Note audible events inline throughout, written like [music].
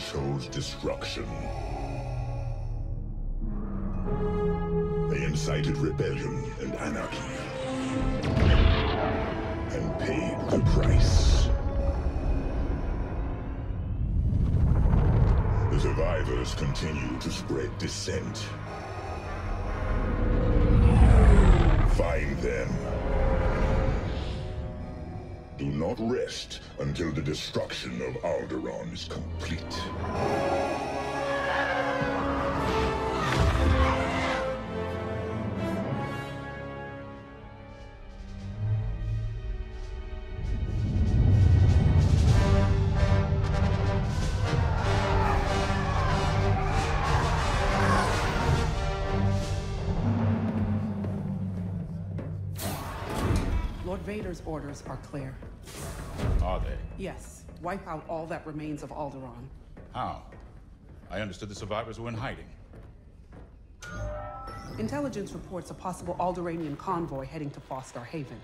chose destruction. They incited rebellion and anarchy. And paid the price. The survivors continue to spread dissent. Find them. Not rest until the destruction of Alderaan is complete. Lord Vader's orders are clear. Are they? Yes, wipe out all that remains of Alderaan. How? I understood the survivors were in hiding. Intelligence reports a possible Alderaanian convoy heading to Fostar Haven.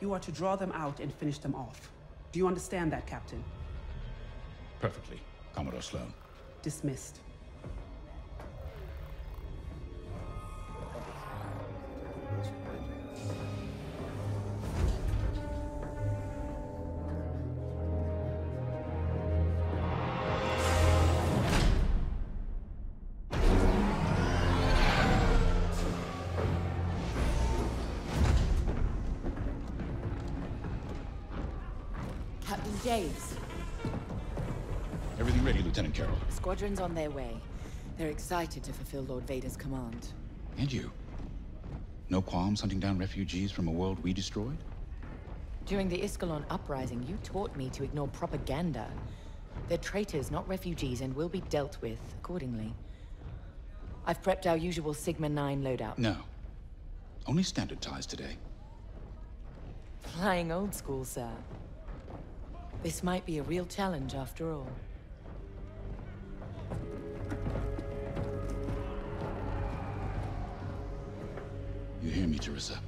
You are to draw them out and finish them off. Do you understand that, Captain? Perfectly, Commodore Sloane. Dismissed. James, Everything ready, Lieutenant Kerrill. squadron's on their way. They're excited to fulfill Lord Vader's command. And you? No qualms hunting down refugees from a world we destroyed? During the Iskalon uprising, you taught me to ignore propaganda. They're traitors, not refugees, and will be dealt with accordingly. I've prepped our usual Sigma 9 loadout. No. Only standard ties today. Flying old school, sir. This might be a real challenge after all. You hear me, Teresa?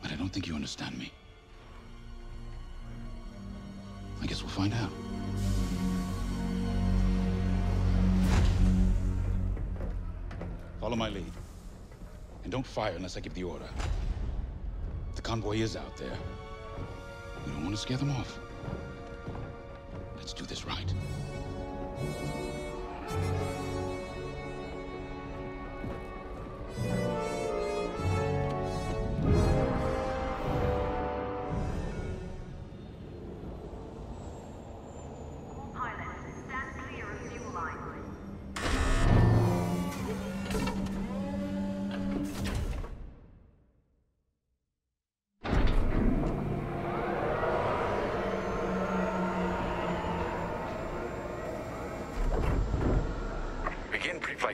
But I don't think you understand me. I guess we'll find out. Follow my lead. And don't fire unless I give the order. The convoy is out there. We don't want to scare them off. Let's do this right.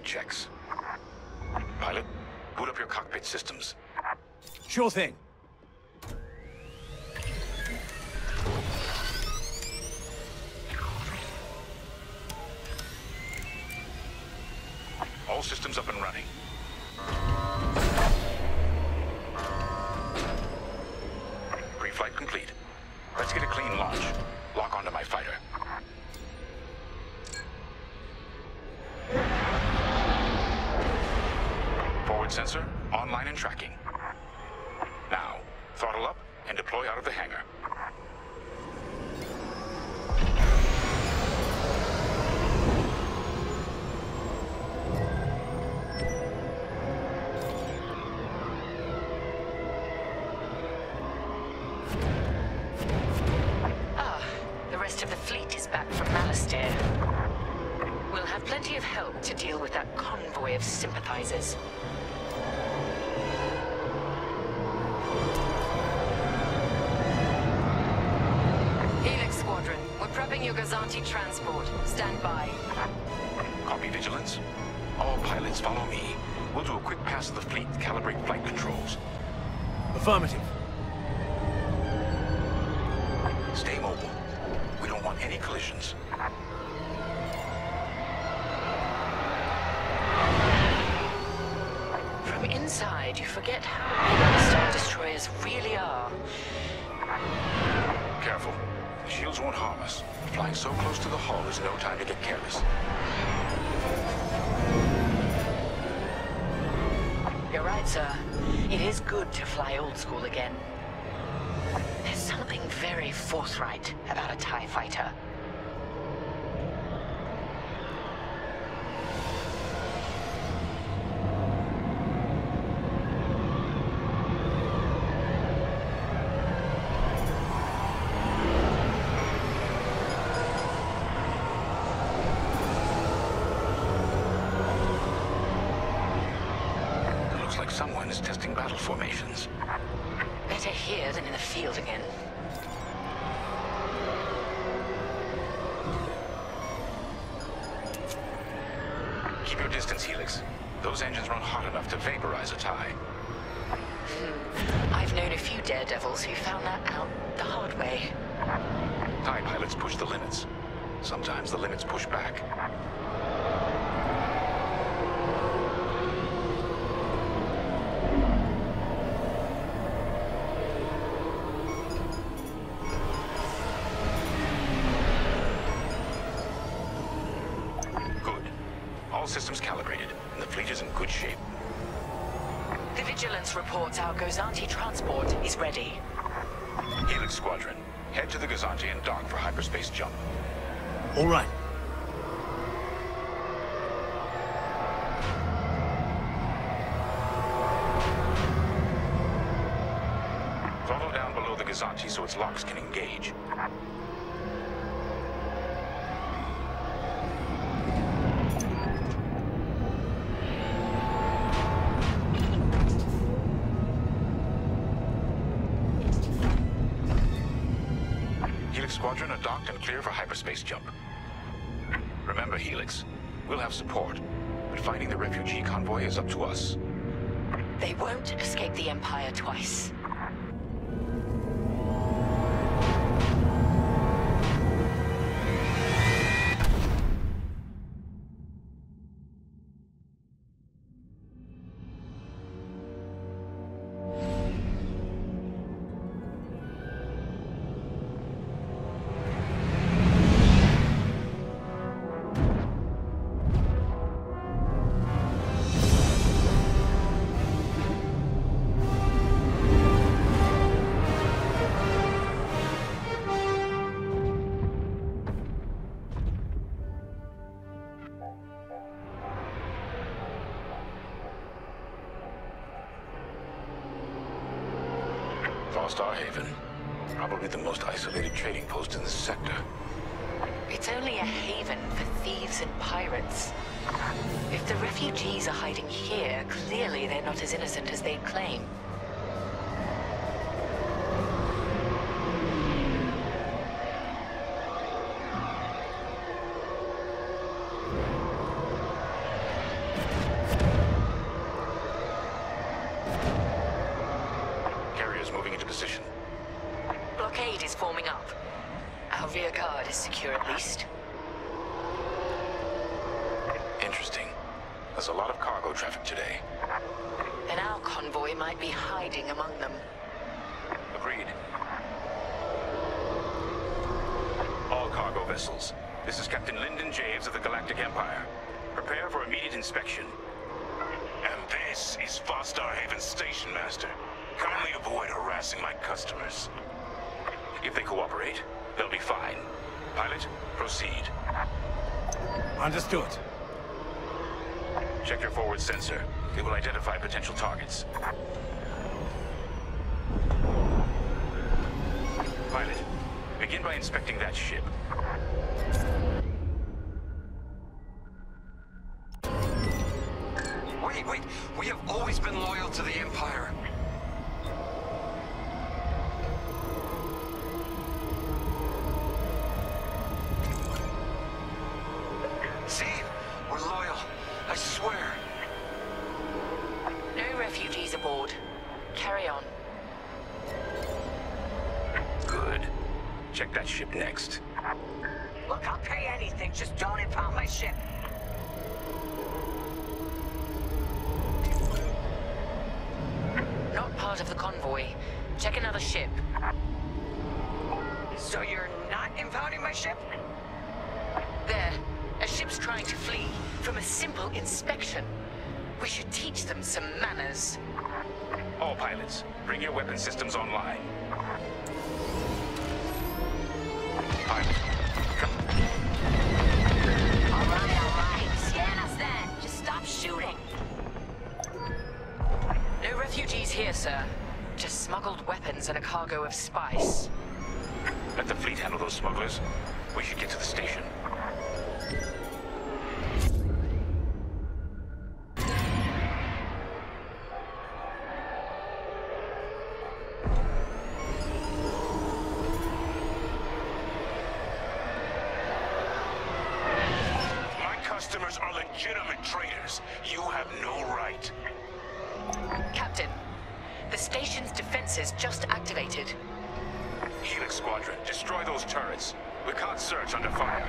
Checks. Pilot, boot up your cockpit systems. Sure thing. Your transport. Stand by. Copy vigilance. All pilots follow me. We'll do a quick pass of the fleet, calibrate flight controls. Affirmative. Right, sir. It is good to fly old school again. There's something very forthright about a TIE fighter. It looks like someone is testing battle formations. Better here than in the field again. Keep your distance, Helix. Those engines run hot enough to vaporize a TIE. I've known a few daredevils who found that out the hard way. TIE pilots push the limits. Sometimes the limits push back. Good. All systems calibrated, and the fleet is in good shape. The Vigilance reports our Gozanti transport is ready. Helix Squadron, head to the Gozanti and dock for hyperspace jump. All right. Fostar Haven. Probably the most isolated trading post in the sector. It's only a haven for thieves and pirates. If the refugees are hiding here, clearly they're not as innocent as they claim. Carriers moving into position. Blockade is forming up. Our rear guard is secure at least. Interesting. There's a lot of cargo traffic today. Then our convoy might be hiding among them. Agreed. All cargo vessels. This is Captain Lindon Javes of the Galactic Empire. Prepare for immediate inspection. And this is Fostar Haven Station Master. Kindly avoid harassing my customers. If they cooperate, they'll be fine. Pilot, proceed. Understood. Check your forward sensor. It will identify potential targets. Pilot, begin by inspecting that ship. Refugees aboard. Carry on. Good. Check that ship next. Look, I'll pay anything. Just don't impound my ship. Not part of the convoy. Check another ship. So you're not impounding my ship? There. A ship's trying to flee from a simple inspection. We should teach them some manners. All pilots, bring your weapon systems online. Pilot, come. All right, all right. Scan us then. Just stop shooting. No refugees here, sir. Just smuggled weapons and a cargo of spice. Let the fleet handle those smugglers. We should get to the station. Customers are legitimate traders. You have no right. Captain, the station's defenses just activated. Helix Squadron, destroy those turrets. We can't search under fire.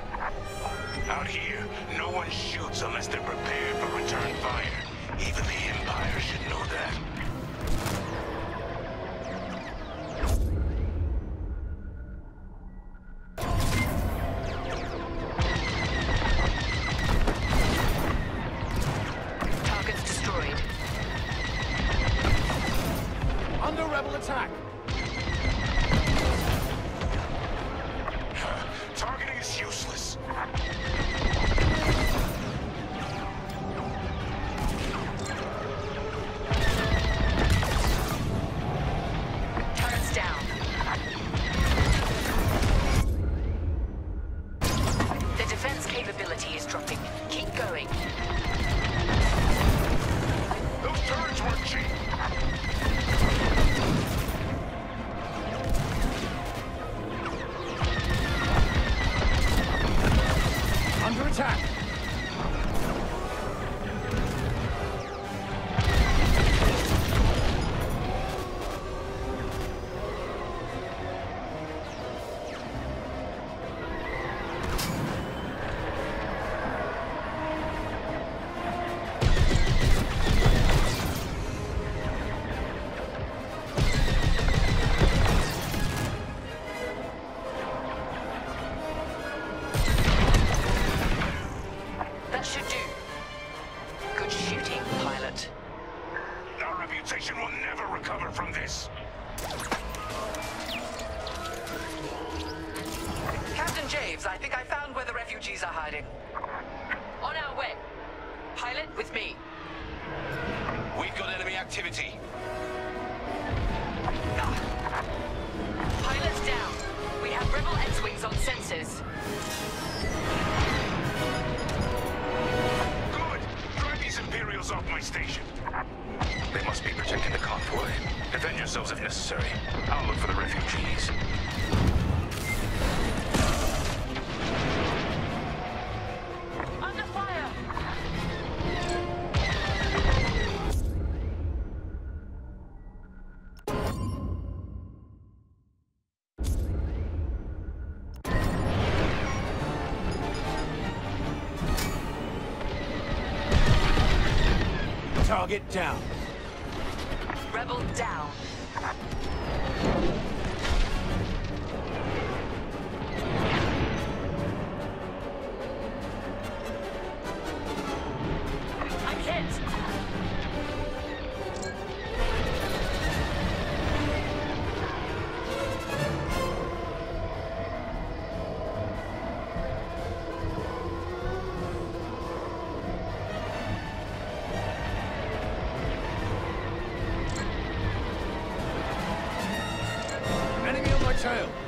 Out here, no one shoots unless they're prepared for return fire. Even the Empire should know that. Rebel X-Wings on sensors. Good! Drive these Imperials off my station. They must be protecting the convoy. Defend yourselves if necessary. I'll look for the refugees. Down. Tail.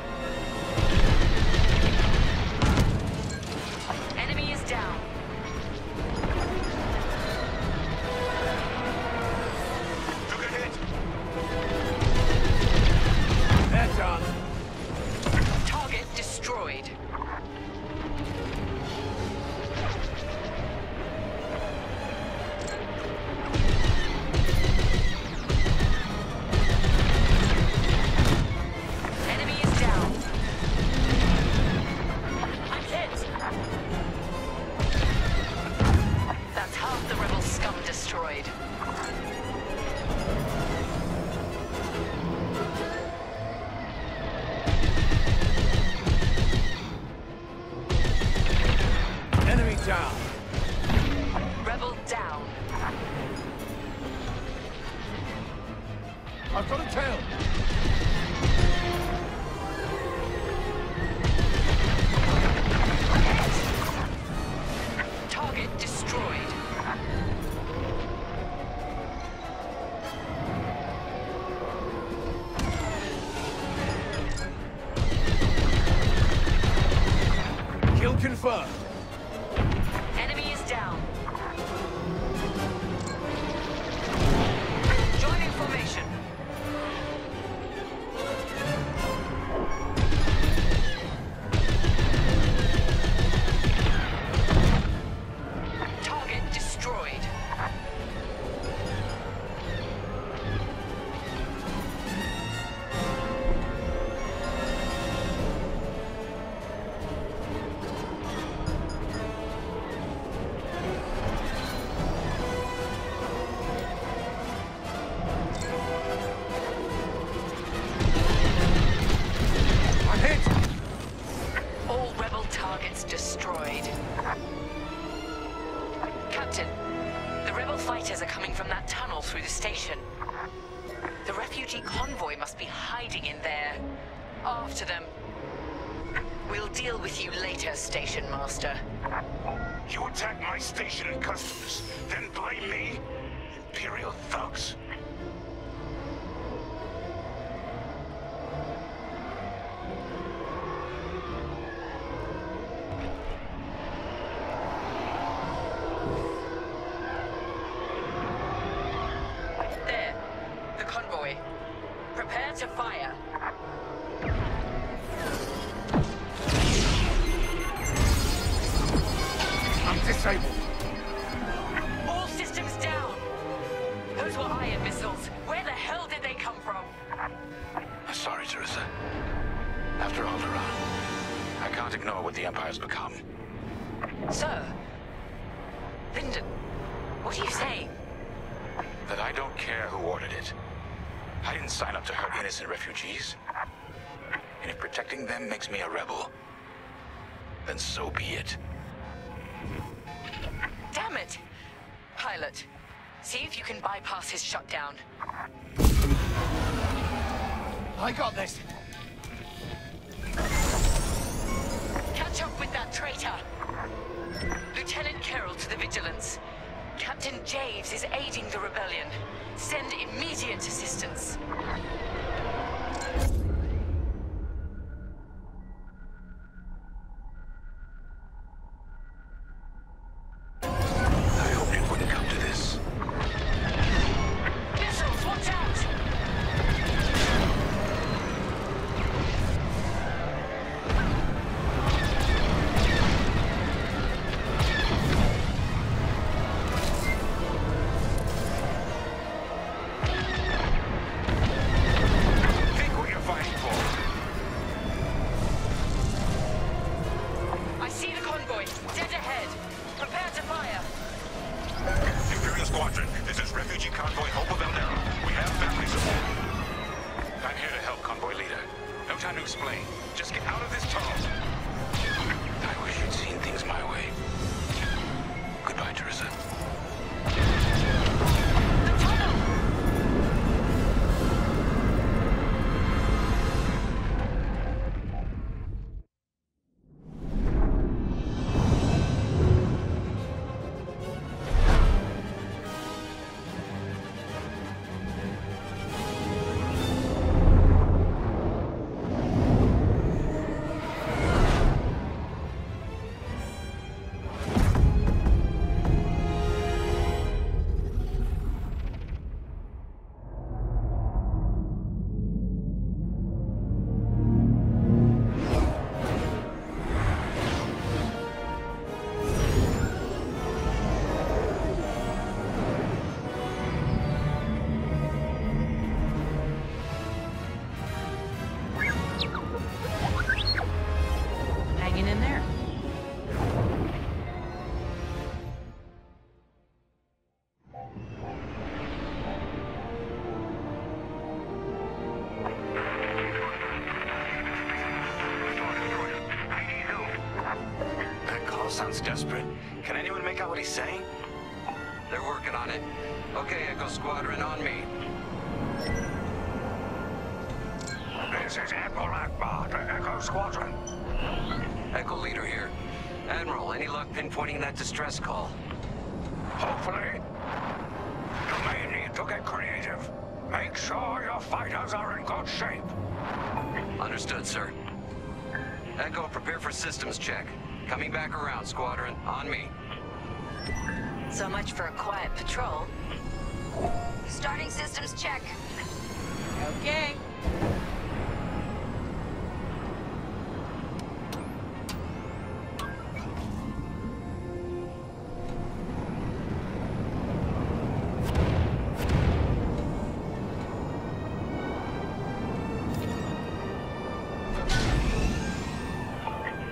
Captain, the rebel fighters are coming from that tunnel through the station. The refugee convoy must be hiding in there. After them. We'll deal with you later, Station Master. You attack my station and customs, then blame me? Imperial thugs. And if protecting them makes me a rebel, then so be it. Damn it! Pilot, see if you can bypass his shutdown. I got this. Catch up with that traitor! Lieutenant Kerrill to the Vigilance. Captain Javes is aiding the rebellion. Send immediate assistance. Refugee convoy Hope of Eldera. We have family support. I'm here to help, convoy leader. No time to explain. Just get out of this tunnel. [laughs] I wish you'd seen things my way. He's saying? They're working on it. Okay, Echo Squadron, on me. This is Admiral Ackbar to Echo Squadron. Echo Leader here. Admiral, any luck pinpointing that distress call? Hopefully. You may need to get creative. Make sure your fighters are in good shape. Understood, sir. Echo, prepare for systems check. Coming back around, Squadron. On me. So much for a quiet patrol. Starting systems check. Okay.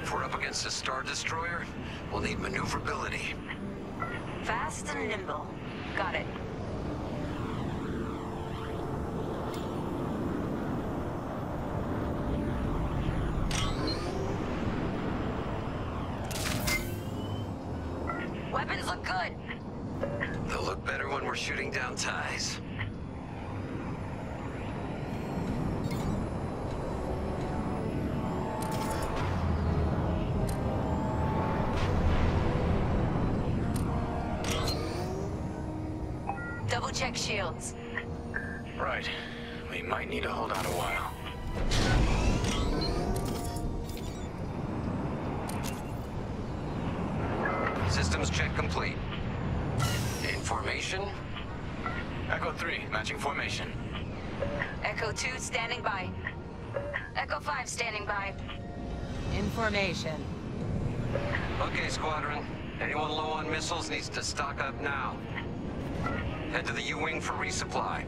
If we're up against a Star Destroyer, we'll need maneuverability. Fast and nimble. Got it. 2 standing by. Echo 5 standing by. Information. Okay, Squadron. Anyone low on missiles needs to stock up now. Head to the U-Wing for resupply.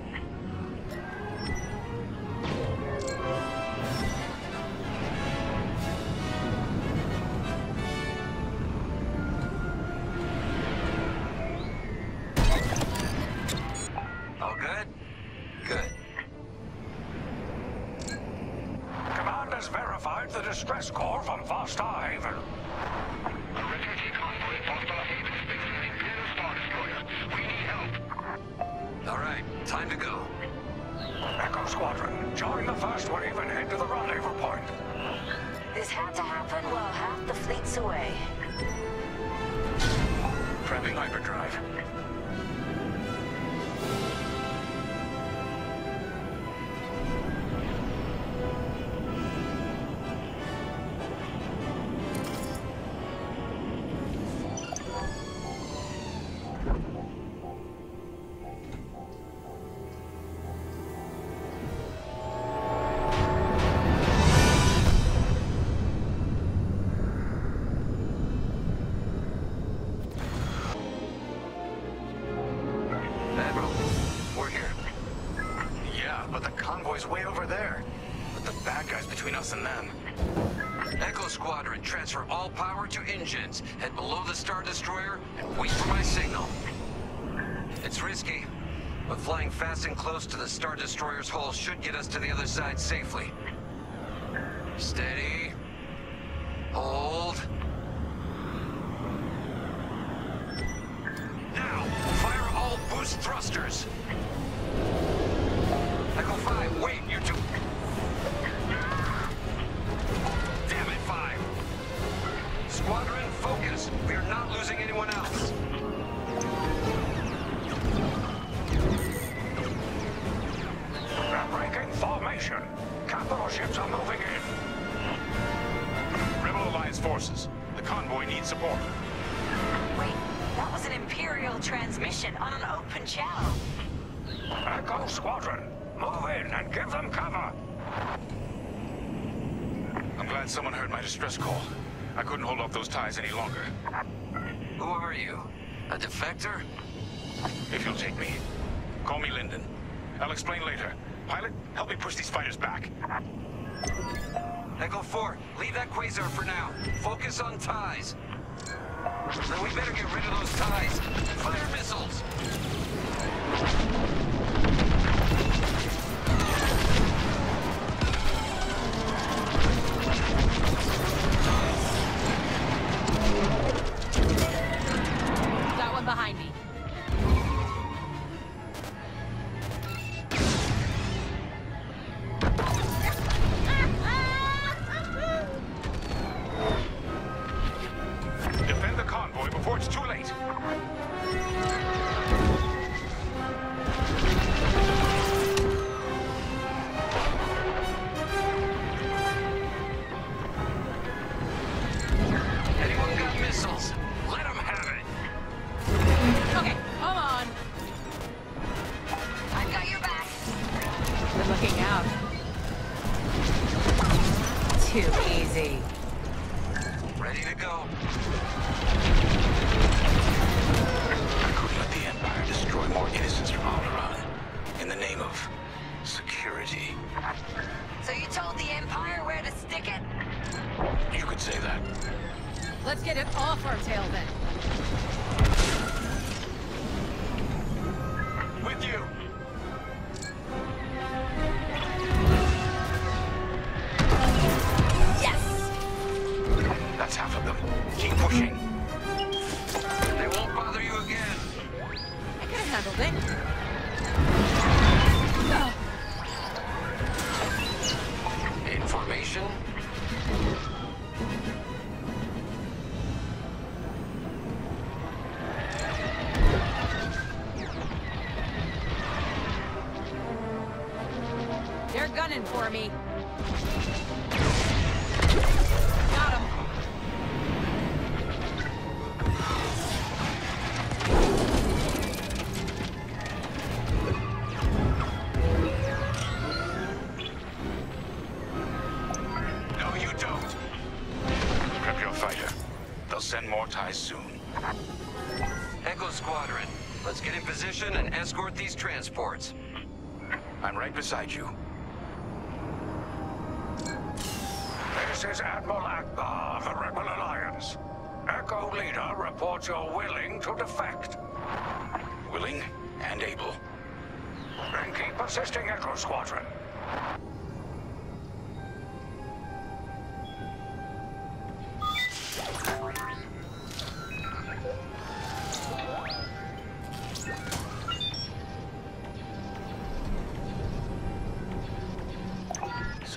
Us to the other side safely. Steady. Breaking formation. Capital ships are moving in. Rebel Alliance forces. The convoy needs support. Wait, that was an Imperial transmission on an open channel. Echo Squadron, move in and give them cover. I'm glad someone heard my distress call. I couldn't hold off those ties any longer. Who are you? A defector? If you'll take me. Call me Lindon. I'll explain later. Pilot, help me push these fighters back. Echo 4, leave that quasar for now. Focus on ties. Then we better get rid of those ties. Fire missiles! It's too. Beside you.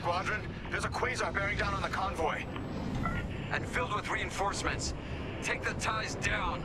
Squadron, there's a quasar bearing down on the convoy. And filled with reinforcements. Take the ties down.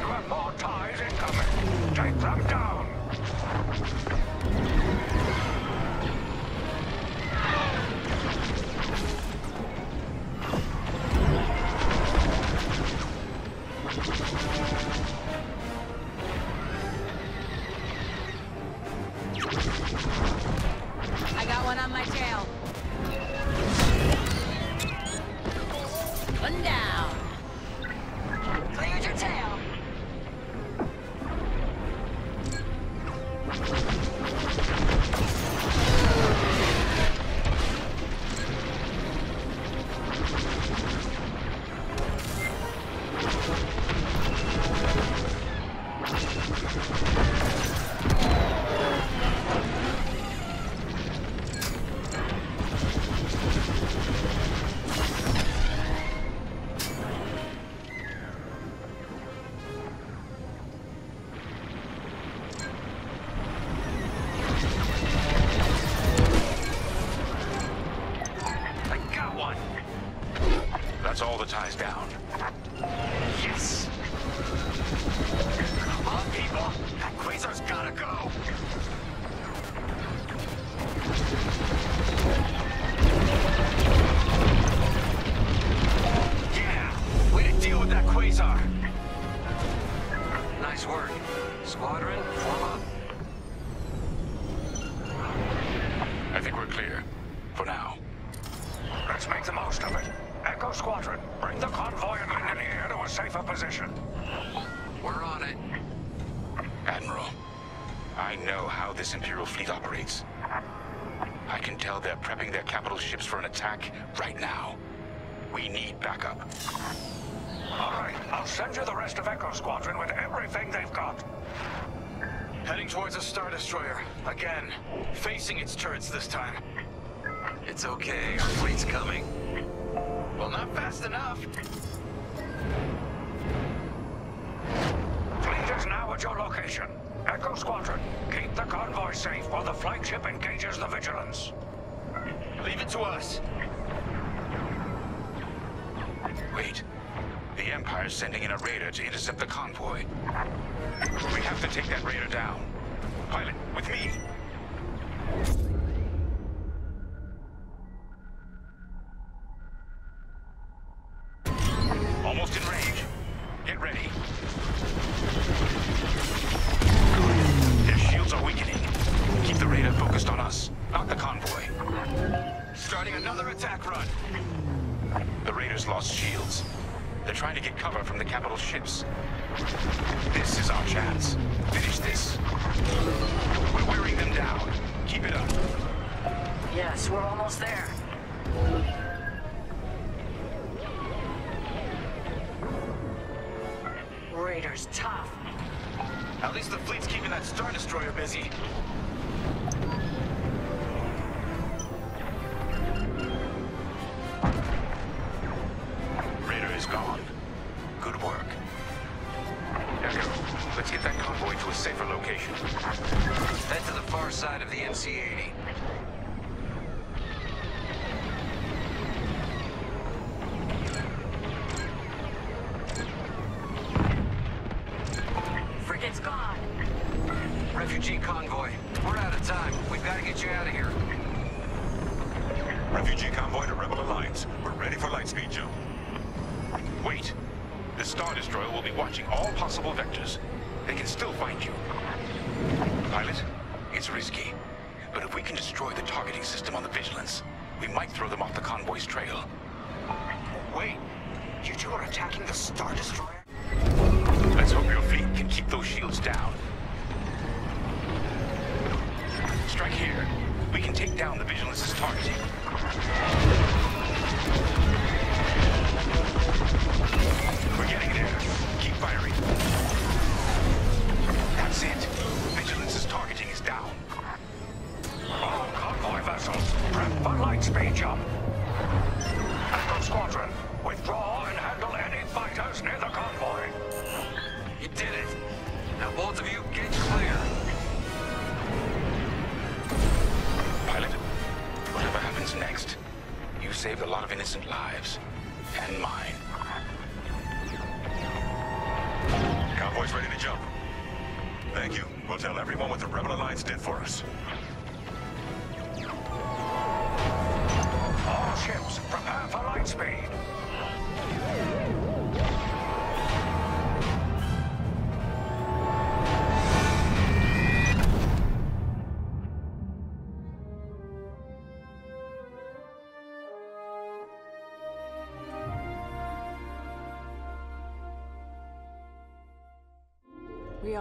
You have more ties incoming. Take them down. Rest of Echo Squadron with everything they've got. Heading towards a Star Destroyer. Again. Facing its turrets this time. It's okay, our fleet's coming. Well, not fast enough. Fleet is now at your location. Echo Squadron, keep the convoy safe while the flagship engages the Vigilance. Leave it to us. Wait. The Empire's sending in a raider to intercept the convoy. We have to take that raider down. Pilot, with me. Destroyer busy.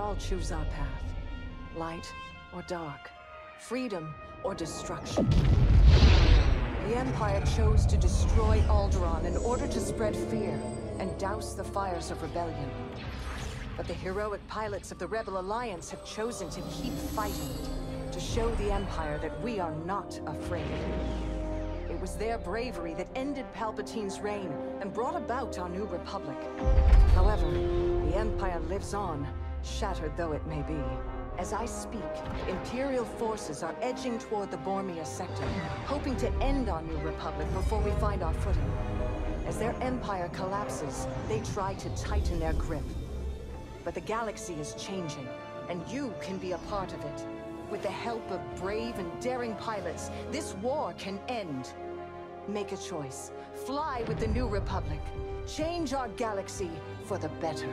All choose our path. Light or dark. Freedom or destruction. The Empire chose to destroy Alderaan in order to spread fear and douse the fires of rebellion. But the heroic pilots of the Rebel Alliance have chosen to keep fighting, to show the Empire that we are not afraid. It was their bravery that ended Palpatine's reign and brought about our new republic. However, the Empire lives on, shattered though it may be. As I speak, Imperial forces are edging toward the Bormea sector, hoping to end our new republic before we find our footing. As their empire collapses, they try to tighten their grip. But the galaxy is changing, and you can be a part of it. With the help of brave and daring pilots, this war can end. Make a choice. Fly with the New Republic. Change our galaxy for the better.